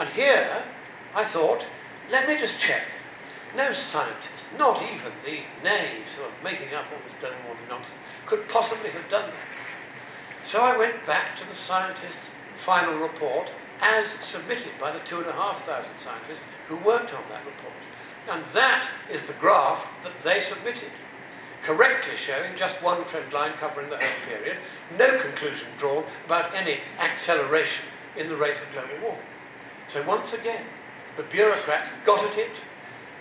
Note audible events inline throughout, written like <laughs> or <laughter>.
And here, I thought, let me just check. No scientist, not even these knaves who are making up all this global warming nonsense, could possibly have done that. So I went back to the scientists' final report as submitted by the two and a half thousand scientists who worked on that report. And that is the graph that they submitted, correctly showing just one trend line covering the whole period, no conclusion drawn about any acceleration in the rate of global warming. So once again, the bureaucrats got at it,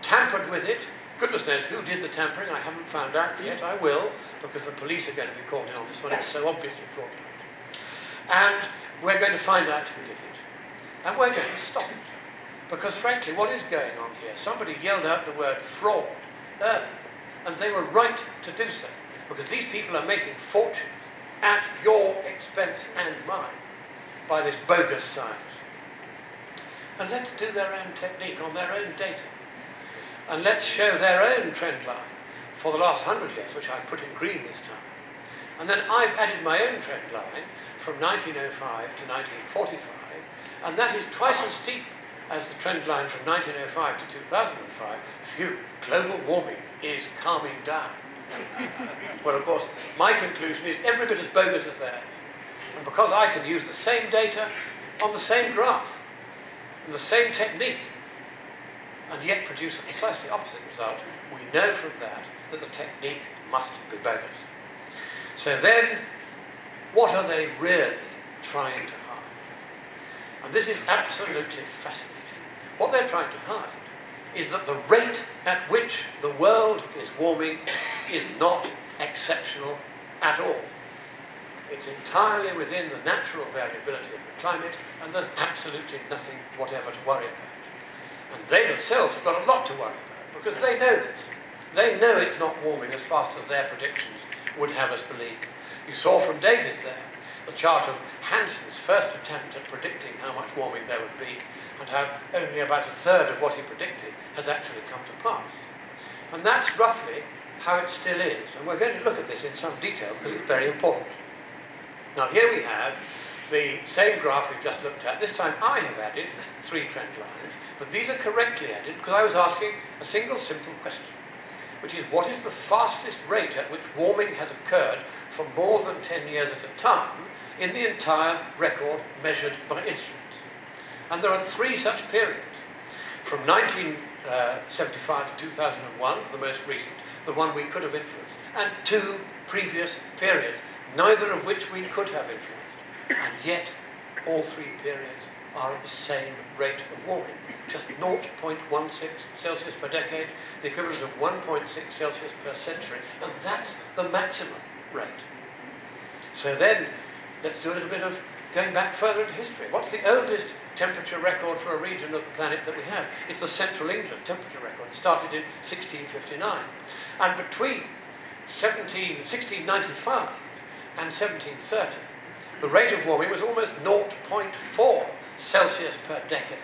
tampered with it. Goodness knows who did the tampering. I haven't found out yet. I will, because the police are going to be called in on this one. It's so obviously fraudulent. And we're going to find out who did it. And we're going to stop it. Because frankly, what is going on here? Somebody yelled out the word fraud earlier, and they were right to do so. Because these people are making fortunes at your expense and mine by this bogus science. And let's do their own technique on their own data. And let's show their own trend line for the last hundred years, which I've put in green this time. And then I've added my own trend line from 1905 to 1945, and that is twice as steep as the trend line from 1905 to 2005. Phew, global warming is calming down. <laughs> well, of course, my conclusion is every bit as bogus as theirs. And because I can use the same data on the same graph the same technique, and yet produce a precisely opposite result, we know from that that the technique must be bogus. So then, what are they really trying to hide? And this is absolutely fascinating. What they're trying to hide is that the rate at which the world is warming is not exceptional at all. It's entirely within the natural variability of the climate, and there's absolutely nothing whatever to worry about. And they themselves have got a lot to worry about because they know this. They know it's not warming as fast as their predictions would have us believe. You saw from David there the chart of Hansen's first attempt at predicting how much warming there would be and how only about a third of what he predicted has actually come to pass. And that's roughly how it still is. And we're going to look at this in some detail because it's very important. Now here we have the same graph we've just looked at. This time I have added three trend lines, but these are correctly added because I was asking a single simple question, which is what is the fastest rate at which warming has occurred for more than 10 years at a time in the entire record measured by instruments? And there are three such periods. From Uh, 1975 to 2001, the most recent, the one we could have influenced, and two previous periods, neither of which we could have influenced and yet all three periods are at the same rate of warming, just 0.16 Celsius per decade, the equivalent of 1.6 Celsius per century, and that's the maximum rate. So then, let's do a little bit of going back further into history. What's the oldest temperature record for a region of the planet that we have? It's the Central England temperature record. It started in 1659. And between 17, 1695 and 1730, the rate of warming was almost 0.4 Celsius per decade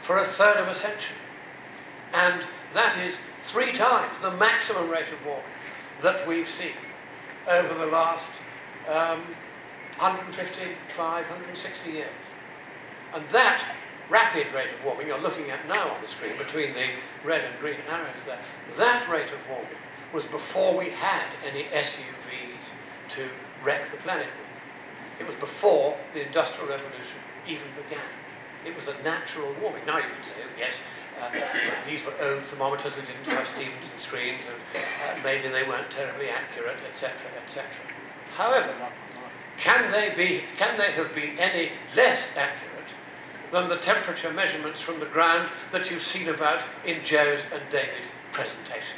for a third of a century. And that is three times the maximum rate of warming that we've seen over the last um, 155, 160 years. And that rapid rate of warming you're looking at now on the screen between the red and green arrows there, that rate of warming was before we had any SUVs to wreck the planet with. It was before the Industrial Revolution even began. It was a natural warming. Now you can say, oh, yes, uh, <coughs> these were old thermometers, we didn't have Stevenson screens, and uh, maybe they weren't terribly accurate, etc., etc. However, can they, be, can they have been any less accurate than the temperature measurements from the ground that you've seen about in Jo's and David's presentation?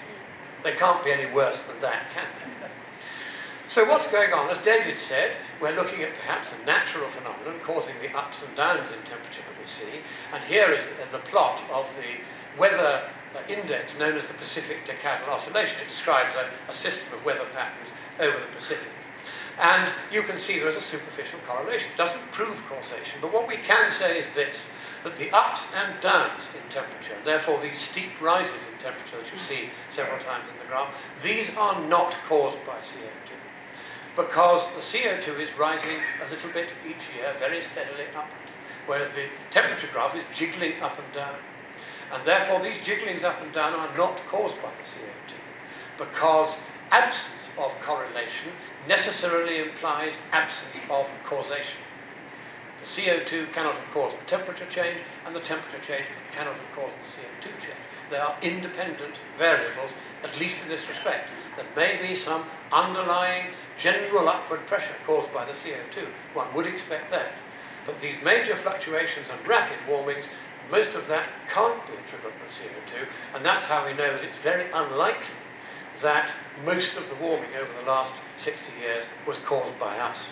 They can't be any worse than that, can they? So what's going on? As David said, we're looking at perhaps a natural phenomenon causing the ups and downs in temperature that we see. And here is the plot of the weather uh, index known as the Pacific Decadal Oscillation. It describes a, a system of weather patterns over the Pacific. And you can see there is a superficial correlation. It doesn't prove causation, but what we can say is this, that the ups and downs in temperature, and therefore these steep rises in temperature that you see several times in the graph, these are not caused by CO2 because the CO2 is rising a little bit each year, very steadily upwards. whereas the temperature graph is jiggling up and down. And therefore, these jigglings up and down are not caused by the CO2, because absence of correlation necessarily implies absence of causation. The CO2 cannot have caused the temperature change, and the temperature change cannot have caused the CO2 change. They are independent variables, at least in this respect. There may be some underlying general upward pressure caused by the CO2. One would expect that. But these major fluctuations and rapid warmings, most of that can't be attributable to CO2, and that's how we know that it's very unlikely that most of the warming over the last 60 years was caused by us.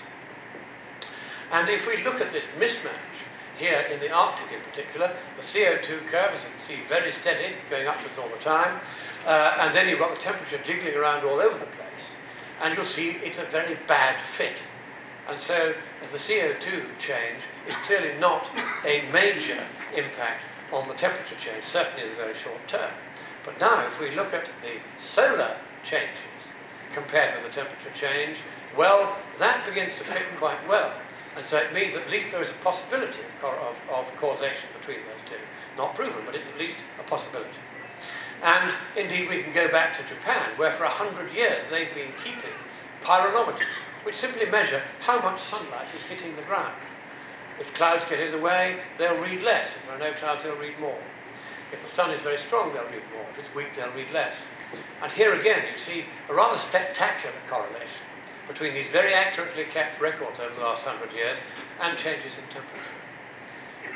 And if we look at this mismatch here in the Arctic in particular, the CO2 curve, as you can see, very steady, going upwards all the time. Uh, and then you've got the temperature jiggling around all over the place. And you'll see it's a very bad fit. And so the CO2 change is clearly not a major impact on the temperature change, certainly in the very short term. But now, if we look at the solar changes compared with the temperature change, well, that begins to fit quite well. And so it means at least there is a possibility of, of, of causation between those two. Not proven, but it's at least a possibility. And indeed, we can go back to Japan, where for a hundred years they've been keeping pyranometers, which simply measure how much sunlight is hitting the ground. If clouds get in the way, they'll read less. If there are no clouds, they'll read more. If the sun is very strong, they'll read more. If it's weak, they'll read less. And here again, you see a rather spectacular correlation between these very accurately kept records over the last hundred years and changes in temperature.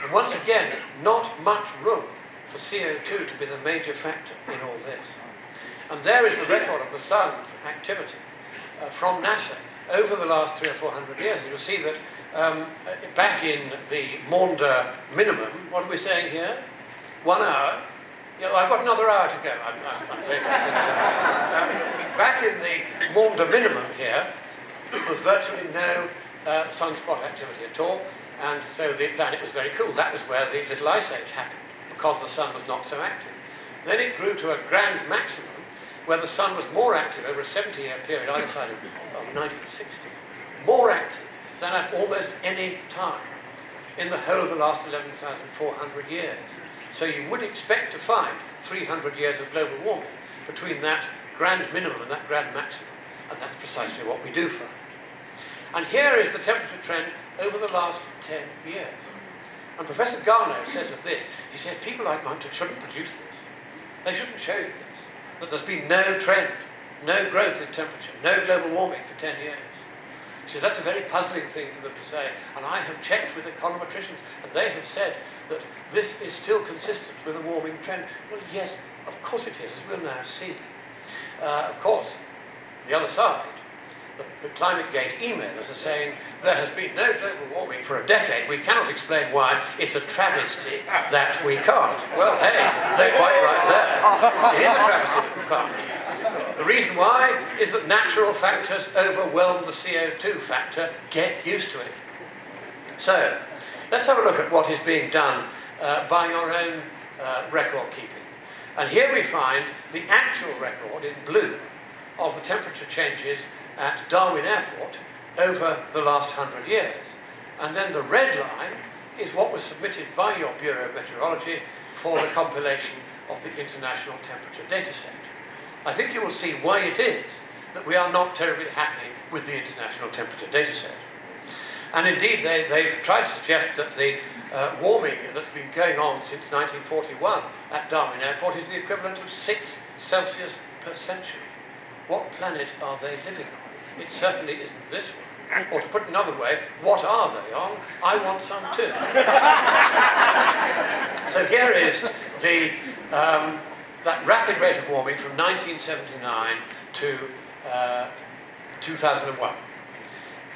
And once again, not much room for CO2 to be the major factor in all this. And there is the record of the sun's activity uh, from NASA over the last three or four hundred years. And you'll see that um, back in the Maunder minimum, what are we saying here? One hour. You know, I've got another hour to go. I'm, I'm, I'm think so. Um, back in the Maunder minimum here, there was virtually no uh, sunspot activity at all, and so the planet was very cool. That was where the little ice age happened, because the sun was not so active. Then it grew to a grand maximum, where the sun was more active over a 70-year period either side of, of 1960, more active than at almost any time in the whole of the last 11,400 years. So you would expect to find 300 years of global warming between that grand minimum and that grand maximum, and that's precisely what we do find. And here is the temperature trend over the last 10 years. And Professor Garnaut says of this, he says people like Monckton shouldn't produce this. They shouldn't show you this. That there's been no trend, no growth in temperature, no global warming for 10 years. He says that's a very puzzling thing for them to say. And I have checked with econometricians, and they have said that this is still consistent with a warming trend. Well, yes, of course it is, as we'll now see. Uh, of course, the other side the, the ClimateGate emailers are saying there has been no global warming for a decade. We cannot explain why it's a travesty that we can't. Well, hey, they're quite right there. It is a travesty that we can't. The reason why is that natural factors overwhelm the CO2 factor. Get used to it. So, let's have a look at what is being done uh, by your own uh, record keeping. And here we find the actual record in blue of the temperature changes at Darwin Airport over the last hundred years. And then the red line is what was submitted by your Bureau of Meteorology for the compilation of the International Temperature Dataset. I think you will see why it is that we are not terribly happy with the International Temperature Dataset. And indeed, they, have tried to suggest that the uh, warming that's been going on since 1941 at Darwin Airport is the equivalent of 6 Celsius per century. What planet are they living on? It certainly isn't this one. Or to put another way, what are they on? I want some too. <laughs> so here is the, um, that rapid rate of warming from 1979 to uh, 2001.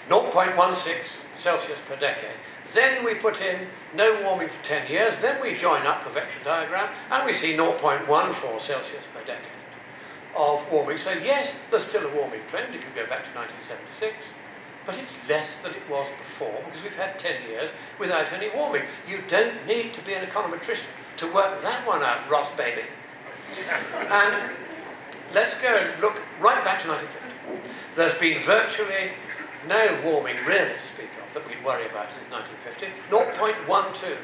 0.16 Celsius per decade. Then we put in no warming for 10 years, then we join up the vector diagram, and we see 0.14 Celsius per decade of warming. So yes, there's still a warming trend if you go back to 1976, but it's less than it was before because we've had 10 years without any warming. You don't need to be an econometrician to work that one out, Ross baby. And let's go and look right back to 1950. There's been virtually no warming really to speak of that we'd worry about since 1950, 0.12.